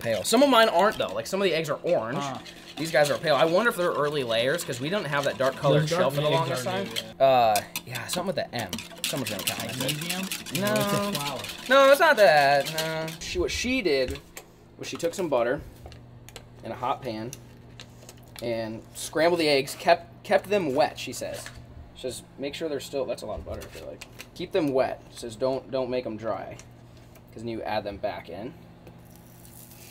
Speaker 1: pale. Some of mine aren't though. Like some of the eggs are orange.
Speaker 3: Huh.
Speaker 1: These guys are pale. I wonder if they're early layers because we didn't have that dark colored
Speaker 2: dark
Speaker 1: shell for the longest time.
Speaker 2: new,
Speaker 1: Uh, yeah, something with the M. Someone's gonna that.
Speaker 3: Medium?
Speaker 2: It's a
Speaker 1: No,
Speaker 2: flower.
Speaker 1: no, it's not that. No. She, what she did was she took some butter in a hot pan and scrambled the eggs. kept kept them wet. She says. She says make sure they're still. That's a lot of butter. I feel like keep them wet. She says don't don't make them dry, because then you add them back in.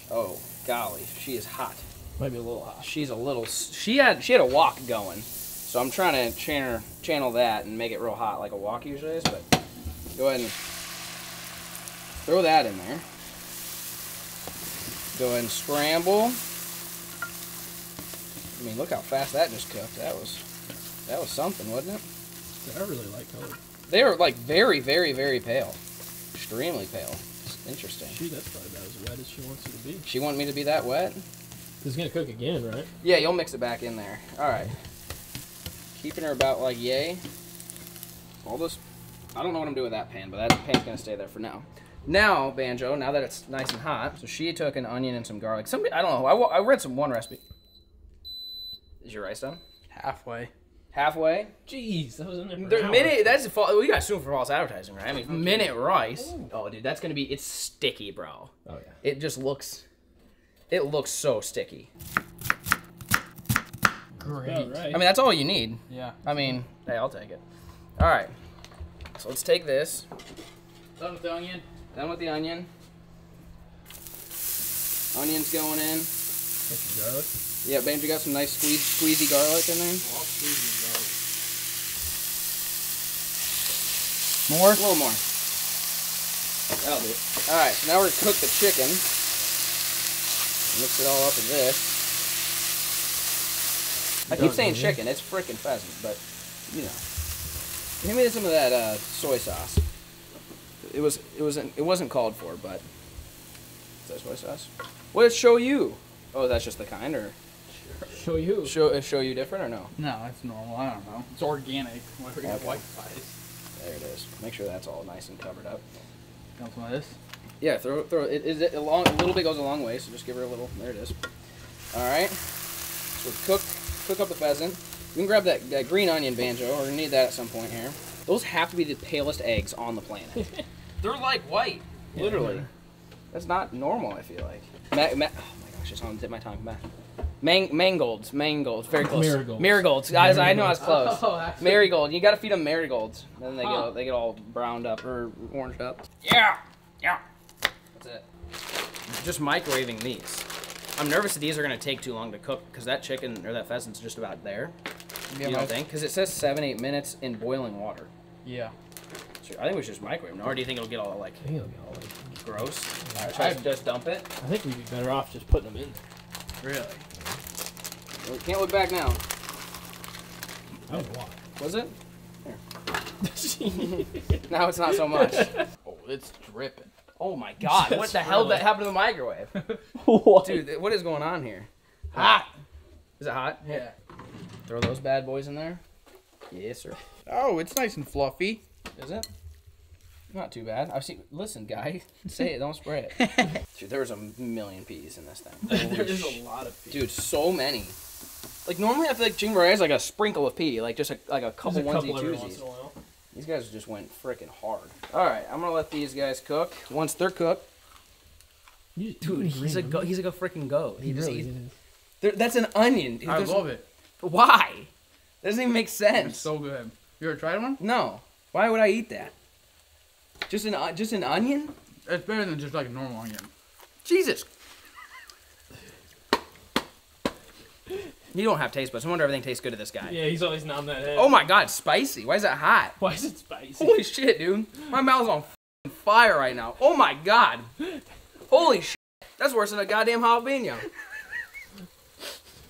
Speaker 1: Oh golly, she is hot.
Speaker 2: Might be a little hot.
Speaker 1: She's a little. She had she had a wok going, so I'm trying to channel channel that and make it real hot like a wok usually is. But go ahead and throw that in there. Go ahead and scramble. I mean, look how fast that just cooked. That was that was something, wasn't it?
Speaker 2: I really like color.
Speaker 1: They are like very, very, very pale, extremely pale. It's interesting.
Speaker 2: She, that's probably about as wet as she wants it to be.
Speaker 1: She wanted me to be that wet.
Speaker 2: It's gonna cook again, right?
Speaker 1: Yeah, you'll mix it back in there. All right. Keeping her about like yay. All this. I don't know what I'm doing with that pan, but that pan's gonna stay there for now. Now, banjo. Now that it's nice and hot, so she took an onion and some garlic. Somebody, I don't know. I, I read some one recipe. Is your rice done?
Speaker 3: Halfway.
Speaker 1: Halfway.
Speaker 2: Jeez, that was in there. For
Speaker 1: The minute that's a false, we got sued for false advertising, right? I mean, minute rice. Oh, dude, that's gonna be it's sticky, bro.
Speaker 2: Oh yeah.
Speaker 1: It just looks. It looks so sticky.
Speaker 3: Great.
Speaker 2: Right.
Speaker 1: I mean, that's all you need.
Speaker 3: Yeah.
Speaker 1: I mean, hey, I'll take it. All right. So let's take this.
Speaker 3: Done with the onion?
Speaker 1: Done with the onion. Onions going in.
Speaker 2: Get some garlic.
Speaker 1: Yeah, Benji got some nice squeeze, squeezy garlic in there.
Speaker 3: More?
Speaker 1: A little more. That'll do. All right, so now we're gonna cook the chicken. Mix it all up with this. I keep saying chicken. It's freaking pheasant, but you know. Give me some of that uh, soy sauce. It was it wasn't it wasn't called for, but is that soy sauce? What does shoyu? Oh, that's just the kind, or
Speaker 2: Shoyu.
Speaker 1: show uh, shoyu different, or no?
Speaker 3: No, it's normal. I don't know. It's organic. Got
Speaker 1: Okay.
Speaker 3: white spice?
Speaker 1: There it is. Make sure that's all nice and covered up.
Speaker 3: Want some of this?
Speaker 1: Yeah, throw throw it. Is it a long? A little bit goes a long way, so just give her a little. There it is. All right. So cook cook up the pheasant. You can grab that, that green onion banjo. We're gonna need that at some point here. Those have to be the palest eggs on the planet. They're like white,
Speaker 2: Yeah,
Speaker 1: literally.
Speaker 2: they're-
Speaker 1: That's not normal. I feel like. Ma- ma- oh my gosh, it's on the tip of my tongue. Ma- Mang- mangolds, mangolds, very close.
Speaker 2: Marigolds.
Speaker 1: Marigolds. Guys, I know oh, I was close.
Speaker 3: Oh.
Speaker 1: Marigold. You gotta feed them marigolds. Then they
Speaker 3: Huh.
Speaker 1: get they get all browned up or orange up. Yeah, yeah. That's it. Just microwaving these. I'm nervous that these are gonna take too long to cook because that chicken or that pheasant's just about there.
Speaker 3: Yeah,
Speaker 1: you
Speaker 3: my-
Speaker 1: don't think? Because it says seven, eight minutes in boiling water.
Speaker 3: Yeah.
Speaker 1: So I think we should just microwave them. Or do you think it'll get all like
Speaker 2: I think it'll get all like-
Speaker 1: gross?
Speaker 2: Yeah.
Speaker 1: Alright, should I just dump it?
Speaker 2: I think we'd be better off just putting them in. There.
Speaker 3: Really?
Speaker 1: We can't look back now.
Speaker 2: I don't know
Speaker 1: Was it?
Speaker 2: why.
Speaker 1: Now it's not so much.
Speaker 3: Oh, it's dripping.
Speaker 1: Oh my god, what the hell that happened to the microwave?
Speaker 2: what?
Speaker 1: Dude, what is going on here?
Speaker 3: Hot. Ah.
Speaker 1: Is it hot?
Speaker 3: Yeah.
Speaker 1: Throw those bad boys in there. Yes, sir.
Speaker 3: Oh, it's nice and fluffy.
Speaker 1: Is it? Not too bad. I've seen. Listen, guy, say it. Don't spray it. Dude, there was a million peas in this thing.
Speaker 2: there is a lot of peas.
Speaker 1: Dude, so many. Like normally, I feel like chicken is like a sprinkle of pea, like just a, like a couple
Speaker 2: There's couple
Speaker 1: onesie
Speaker 2: once
Speaker 1: twosies.
Speaker 2: In a while.
Speaker 1: These guys just went freaking hard. All right, I'm gonna let these guys cook. Once they're cooked,
Speaker 2: You-
Speaker 1: dude,
Speaker 2: you
Speaker 1: he's a
Speaker 2: green
Speaker 1: go- he's like a freaking goat. He,
Speaker 2: He
Speaker 1: just
Speaker 2: really
Speaker 1: eats.
Speaker 2: is.
Speaker 1: That's an onion.
Speaker 3: I
Speaker 1: There's-
Speaker 3: love it.
Speaker 1: Why? That Doesn't even make sense.
Speaker 3: It's so good. You ever tried one?
Speaker 1: No. Why would I eat that? Just an uh, just an onion?
Speaker 3: It's better than just like a normal onion.
Speaker 1: Jesus. You don't have taste buds. I wonder if everything tastes good to this guy.
Speaker 2: Yeah, he's always nom that head.
Speaker 1: Oh my god, spicy. Why is that hot?
Speaker 2: Why is it spicy?
Speaker 1: Holy shit, dude. My mouth's on fire right now. Oh my god. Holy shit. That's worse than a goddamn jalapeno.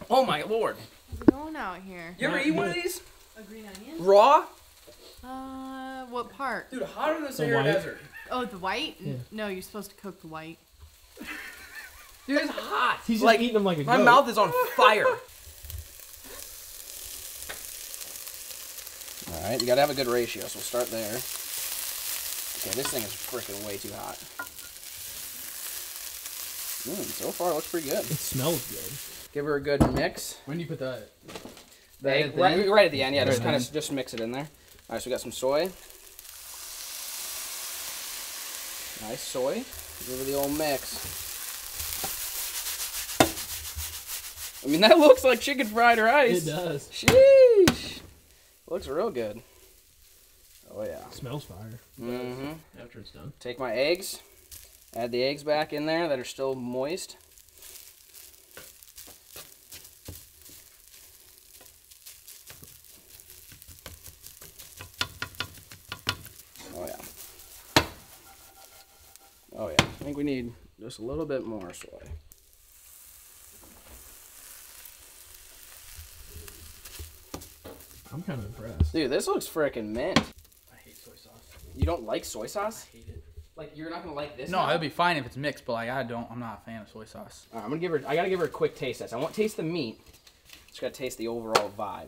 Speaker 1: Oh my lord.
Speaker 4: How's it going out here?
Speaker 1: You ever eat one of these?
Speaker 4: A green onion?
Speaker 1: Raw?
Speaker 4: Uh, what part?
Speaker 1: Dude, hotter than the Sahara
Speaker 2: white?
Speaker 1: Desert.
Speaker 4: Oh, the white? N- No, you're supposed to cook the white.
Speaker 1: Dude, it's hot.
Speaker 2: He's just
Speaker 1: like,
Speaker 2: eating them like a
Speaker 1: my
Speaker 2: goat.
Speaker 1: mouth is on fire. Right, you gotta have a good ratio, so we'll start there. Okay, this thing is freaking way too hot. Mm, so far, it looks pretty good.
Speaker 2: It smells good.
Speaker 1: Give her a good mix.
Speaker 3: When do you put that?
Speaker 1: The
Speaker 3: Right
Speaker 1: egg,
Speaker 3: at the
Speaker 1: right,
Speaker 3: end?
Speaker 1: right at the end, yeah. Just kind of just mix it in there. All right, so we got some soy. Nice soy. Give her the old mix. I mean, that looks like chicken fried rice.
Speaker 2: It does.
Speaker 1: Sheesh. Looks real good. Oh yeah.
Speaker 2: smells fire.
Speaker 1: Mm-hmm.
Speaker 2: After it's done.
Speaker 1: Take my eggs. Add the eggs back in there that are still moist. Oh yeah. Oh yeah. I think we need just a little bit more soy.
Speaker 2: I'm kind of impressed.
Speaker 1: Dude, this looks freaking mint.
Speaker 3: I hate soy sauce.
Speaker 1: You don't like soy sauce?
Speaker 3: hate it.
Speaker 1: Like you're not gonna like this?
Speaker 3: No,
Speaker 1: now?
Speaker 3: it'll be fine if it's mixed, but like I don't. I'm not a fan of soy sauce.
Speaker 1: All right, I'm gonna give her. I gotta give her a quick taste test. I won't taste the meat. Just gotta taste the overall vibe.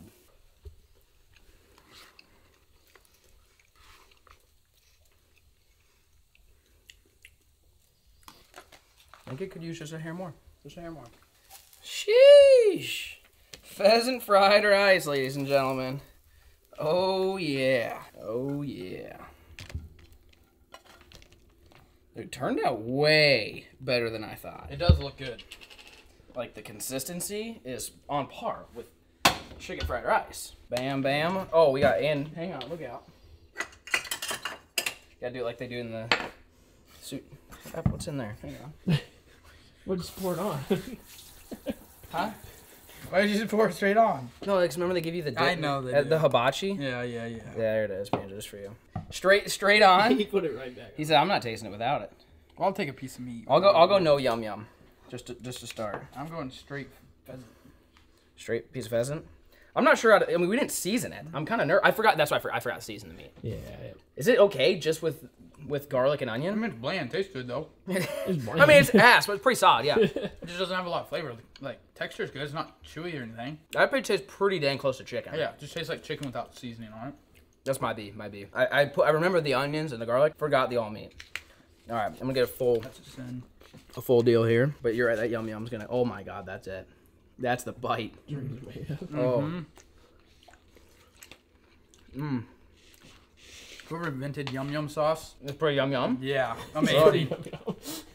Speaker 1: I think it could use just a hair more. Just a hair more. Sheesh! Pheasant fried rice, ladies and gentlemen. Oh yeah. Oh yeah. It turned out way better than I thought
Speaker 3: It does look good.
Speaker 1: like the consistency is on par with chicken fried rice. Bam, bam. Oh, we got in. Hang on, look out. Gotta do it like they do in the suit. What's in there? Hang on.
Speaker 2: What just pour it on?
Speaker 1: Huh?
Speaker 3: Why did you just pour it straight on?
Speaker 1: No, like remember they give you the.
Speaker 3: I know they
Speaker 1: uh,
Speaker 3: do.
Speaker 1: the hibachi. Yeah.
Speaker 3: Yeah, yeah, yeah.
Speaker 1: there it is, man. Just for you. Straight, straight on.
Speaker 2: he put it right back.
Speaker 1: He said, "I'm not tasting it without it."
Speaker 3: Well, I'll take a piece of meat.
Speaker 1: I'll go. I'll go. No yum yum. Just to, just to start.
Speaker 3: I'm going straight. pheasant.
Speaker 1: Straight piece of pheasant. I'm not sure how to. I mean, we didn't season it. I'm kind of nervous. I forgot. That's why I forgot, I forgot to season the meat.
Speaker 2: Yeah.
Speaker 1: Is it okay just with with garlic and onion.
Speaker 3: I mean, it's bland. Tastes good though.
Speaker 2: It's
Speaker 1: I mean, it's ass, but it's pretty solid. Yeah,
Speaker 3: It just doesn't have a lot of flavor. Like texture is good. It's not chewy or anything.
Speaker 1: that probably tastes pretty dang close to chicken.
Speaker 3: Yeah, it just tastes like chicken without seasoning on it.
Speaker 1: that's my B. My B. I I put. I remember the onions and the garlic. Forgot the all meat. All right, I'm gonna get a full
Speaker 3: That's a sin.
Speaker 1: a full deal here. But you're right. That yum yum's gonna. Oh my god, that's it. That's the bite. Oh. Mm.
Speaker 3: Whoever invented yum yum sauce.
Speaker 1: It's pretty yum yum.
Speaker 3: Yeah, amazing.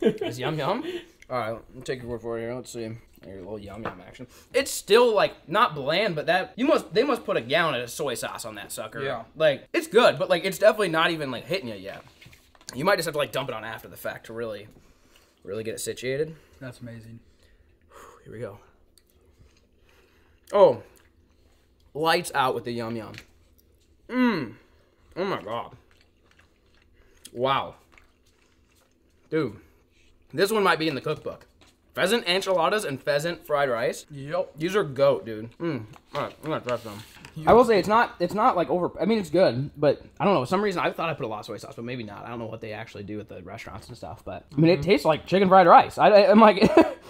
Speaker 1: It's yum yum. All right, let me take your word for it here. Let's see. Your little yum yum action. It's still like not bland, but that you must they must put a gallon of soy sauce on that sucker.
Speaker 3: Yeah.
Speaker 1: Like it's good, but like it's definitely not even like hitting you yet. You might just have to like dump it on after the fact to really, really get it situated.
Speaker 3: That's amazing.
Speaker 1: Here we go. Oh, lights out with the yum yum. Mmm. Oh my god. Wow. Dude, this one might be in the cookbook. Pheasant enchiladas and pheasant fried rice.
Speaker 3: Yep.
Speaker 1: These are goat, dude. Mm. All right, I'm gonna try some. I will say it's not it's not like over. I mean, it's good, but I don't know. For some reason, I thought I put a lot of soy sauce, but maybe not. I don't know what they actually do at the restaurants and stuff. But I mean, it tastes like chicken fried rice. I, I, I'm like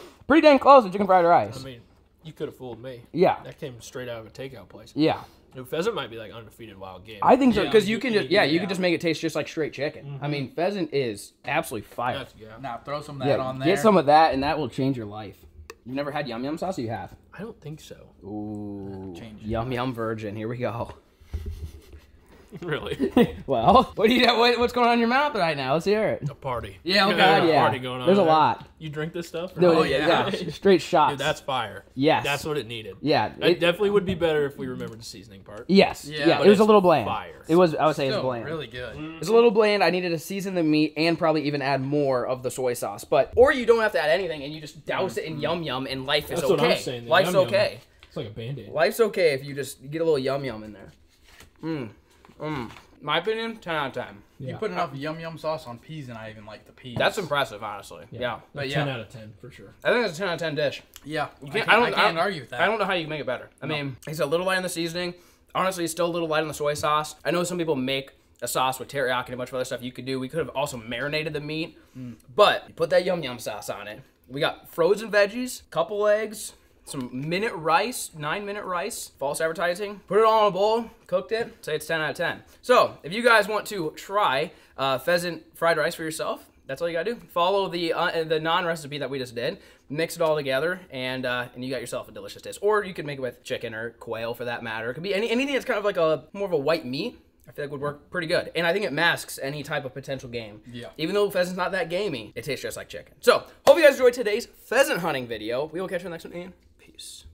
Speaker 1: pretty dang close to chicken fried rice.
Speaker 2: I mean, you could have fooled me.
Speaker 1: Yeah,
Speaker 2: That came straight out of a takeout place.
Speaker 1: yeah.
Speaker 2: New pheasant might be like undefeated wild game.
Speaker 1: I think so
Speaker 3: Yeah,
Speaker 1: because you
Speaker 3: you
Speaker 1: can
Speaker 3: can-
Speaker 1: just yeah you
Speaker 3: yeah.
Speaker 1: can just make it taste just like straight chicken. I mm-hmm. mean, pheasant is absolutely fire.
Speaker 2: That's, yeah.
Speaker 3: Now throw some of that
Speaker 1: Yeah,
Speaker 3: on there.
Speaker 1: get some of that and that will change your life. You've never had yum yum sauce? You have.
Speaker 2: I don't think so.
Speaker 1: Ooh,
Speaker 3: Change.
Speaker 1: yum yum virgin. Here we go.
Speaker 2: really.
Speaker 1: well, what do you what, what's going on in your mouth right now? Let's hear it.
Speaker 2: A party.
Speaker 1: Yeah, oh
Speaker 2: You
Speaker 1: God,
Speaker 2: got a
Speaker 1: yeah.
Speaker 2: Party going on
Speaker 1: There's a
Speaker 2: there.
Speaker 1: lot.
Speaker 2: You drink this stuff?
Speaker 1: No.
Speaker 3: Oh, yeah.
Speaker 1: straight shots.
Speaker 2: Dude, that's fire.
Speaker 1: Yes.
Speaker 2: That's what it needed.
Speaker 1: yeah.
Speaker 2: It,
Speaker 1: It,
Speaker 2: definitely would be better if we remembered the seasoning part.
Speaker 1: yes.
Speaker 3: Yeah,
Speaker 1: Yeah. it was a little bland.
Speaker 2: fire.
Speaker 1: It was. I would say it's
Speaker 3: Still
Speaker 1: bland.
Speaker 3: really good. Mm-hmm.
Speaker 1: It's a little bland. I needed to season the meat and probably even add more of the soy sauce. But or you don't have to add anything and you just douse it in mm-hmm. yum yum and life is
Speaker 2: That's what
Speaker 1: okay.
Speaker 2: I'm saying.
Speaker 1: Life's
Speaker 2: yum yum.
Speaker 1: okay.
Speaker 2: It's like a band-aid.
Speaker 1: Life's okay if you just get a little yum yum in there. Mmm. Mmm. My opinion, ten out of ten.
Speaker 2: Yeah.
Speaker 3: You put enough yum yum sauce on peas, and I even like the peas.
Speaker 1: That's impressive, honestly. Yeah.
Speaker 3: But
Speaker 2: Like
Speaker 3: yeah.
Speaker 2: 10 out of 10 for sure.
Speaker 1: I think it's a ten out of ten dish.
Speaker 3: Yeah,
Speaker 1: You
Speaker 3: I
Speaker 1: can't,
Speaker 3: can't,
Speaker 1: I, don't,
Speaker 3: I can't
Speaker 1: don't-
Speaker 3: argue with that.
Speaker 1: I don't know how you can make it better. I mean, it's a little light on the seasoning. Honestly, it's still a little light on the soy sauce. I know some people make a sauce with teriyaki and a bunch of other stuff you could do. We could have also marinated the meat, mm. but you put that yum yum sauce on it. We got frozen veggies, couple eggs, some minute rice, nine minute rice, false advertising. Put it all in a bowl, cooked it. Say it's 10 out of 10. So if you guys want to try uh, pheasant fried rice for yourself, that's all you gotta do. Follow the uh, the non recipe that we just did. Mix it all together, and uh, and you got yourself a delicious dish. Or you could make it with chicken or quail, for that matter. It could be any, anything that's kind of like a more of a white meat. I feel like would work pretty good, and I think it masks any type of potential game.
Speaker 3: Yeah.
Speaker 1: Even though pheasant's not that gamey, it tastes just like chicken. So hope you guys enjoyed today's pheasant hunting video. We will catch you in the next one, and peace.